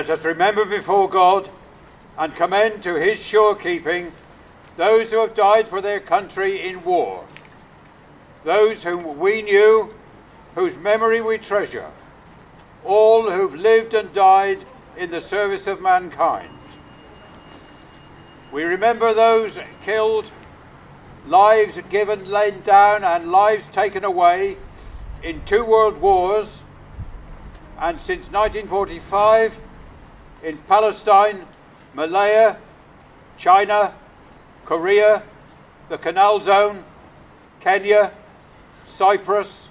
Let us remember before God and commend to his sure keeping those who have died for their country in war, those whom we knew, whose memory we treasure, all who've lived and died in the service of mankind. We remember those killed, lives given, laid down, and lives taken away in two world wars, and since 1945 in Palestine, Malaya, China, Korea, the Canal Zone, Kenya, Cyprus,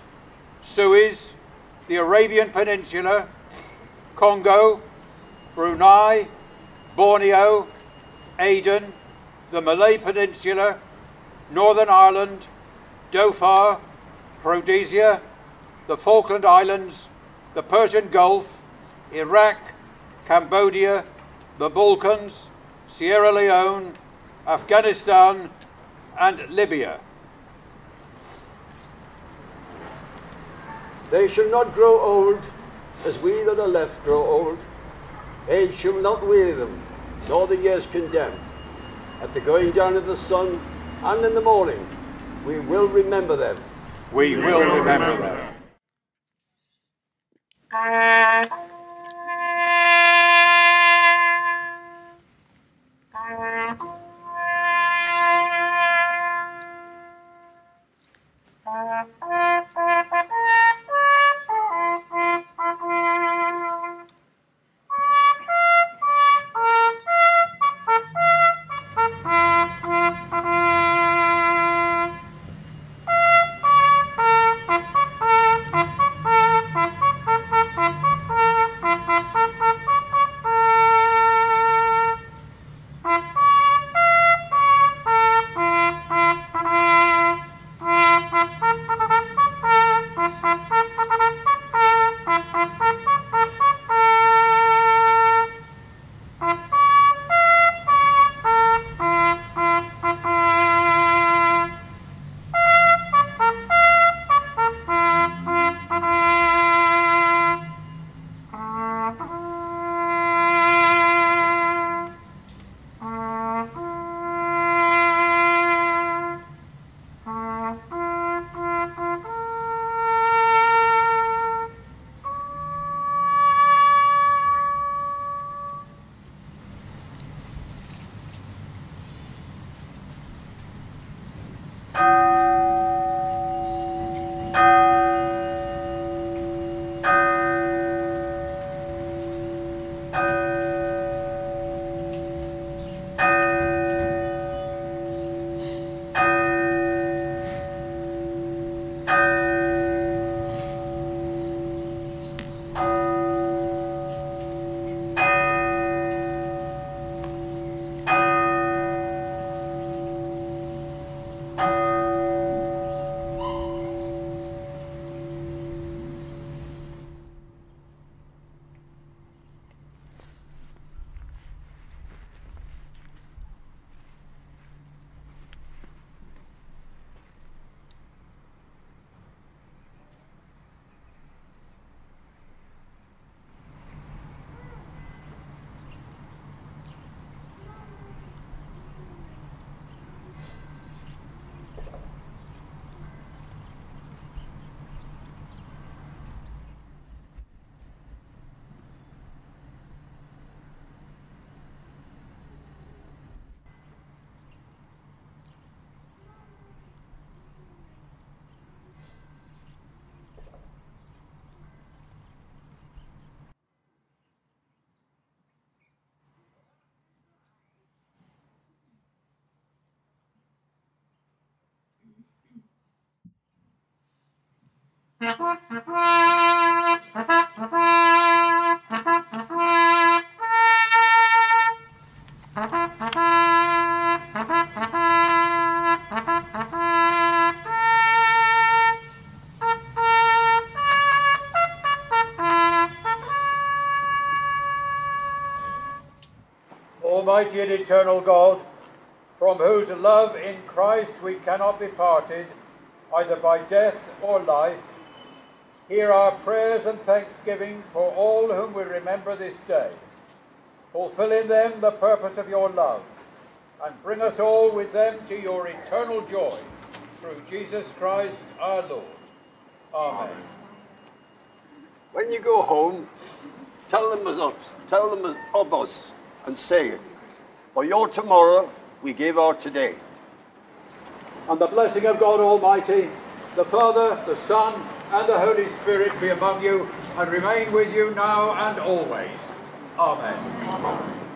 Suez, the Arabian Peninsula, Congo, Brunei, Borneo, Aden, the Malay Peninsula, Northern Ireland, Dhofar, Rhodesia, the Falkland Islands, the Persian Gulf, Iraq, Cambodia, the Balkans, Sierra Leone, Afghanistan, and Libya. They shall not grow old as we that are left grow old. Age shall not weary them, nor the years condemn. At the going down of the sun and in the morning, we will remember them. We will remember them. Thank you. Almighty and eternal God, from whose love in Christ we cannot be parted, either by death or life, hear our prayers and thanksgiving for all whom we remember this day. Fulfill in them the purpose of your love, and bring us all with them to your eternal joy, through Jesus Christ our Lord. Amen. When you go home, tell them of us, tell them of us, and say, For your tomorrow we give our today. And the blessing of God Almighty, the Father, the Son, and the Holy Spirit be among you and remain with you now and always. Amen.